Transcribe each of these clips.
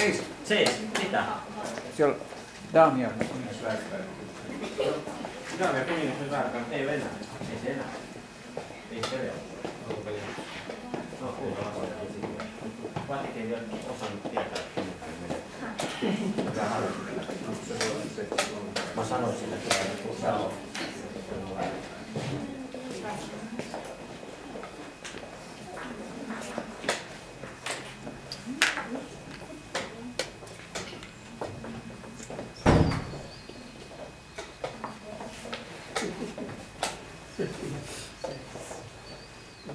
Seis. Seis. Mitä? Siellä on Joo, me kuningas nyt ei enää. Ei se enää. Ei se peli? No, sitten. Vaikka ei vielä osannut tietää, että. Mä sanoin sille, että se on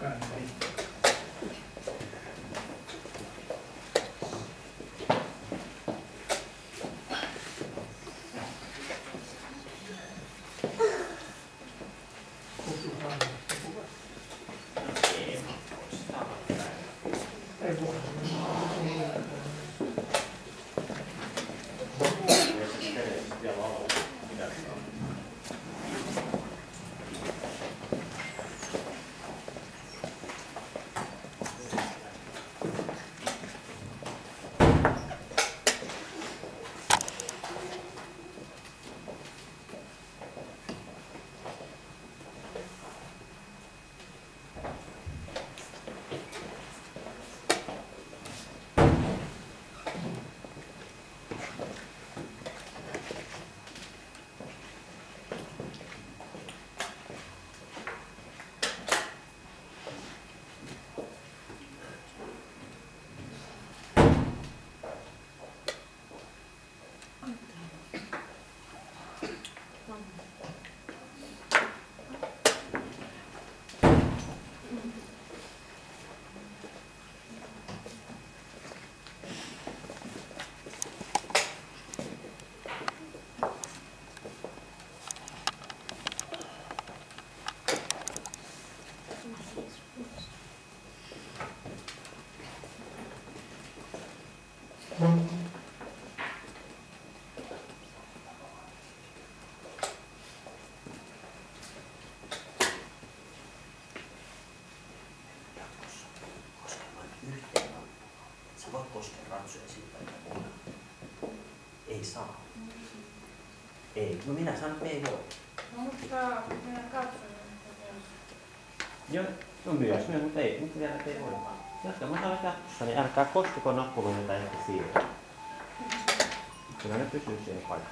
感じ。Ei saa. Ei. No minä sanon, että ei voi. No mutta minä katson. Joo, no myös, mutta ei, nyt vielä ei voi. Mä saan jatkossa, niin älkää koskeko nappuloita ehkä siirryä. Kyllä ne pysyy siellä paikalla.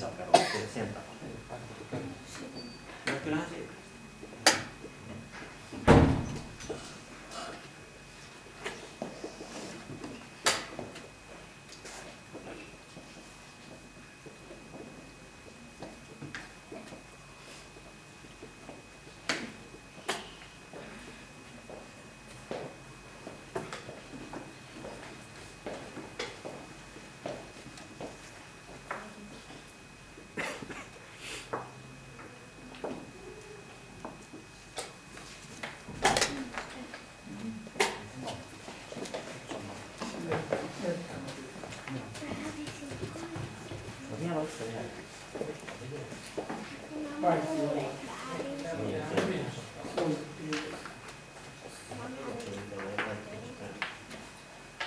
something.